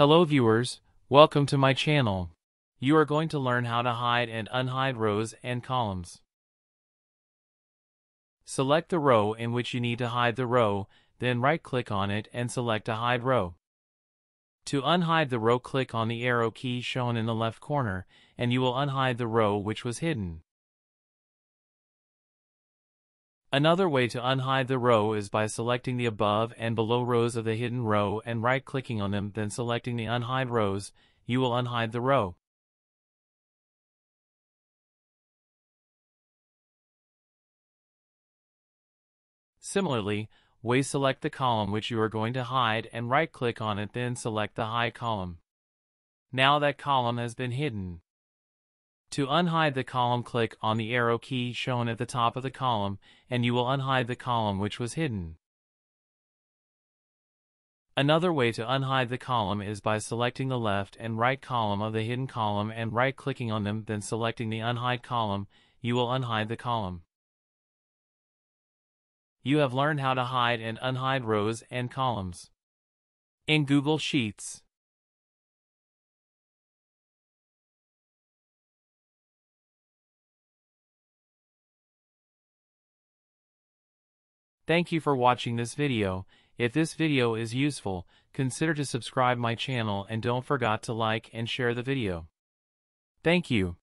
Hello viewers, welcome to my channel. You are going to learn how to hide and unhide rows and columns. Select the row in which you need to hide the row, then right-click on it and select a hide row. To unhide the row click on the arrow key shown in the left corner, and you will unhide the row which was hidden. Another way to unhide the row is by selecting the above and below rows of the hidden row and right-clicking on them then selecting the unhide rows, you will unhide the row. Similarly, we select the column which you are going to hide and right-click on it then select the hide column. Now that column has been hidden. To unhide the column click on the arrow key shown at the top of the column and you will unhide the column which was hidden. Another way to unhide the column is by selecting the left and right column of the hidden column and right-clicking on them then selecting the unhide column, you will unhide the column. You have learned how to hide and unhide rows and columns. In Google Sheets Thank you for watching this video. If this video is useful, consider to subscribe my channel and don't forget to like and share the video. Thank you.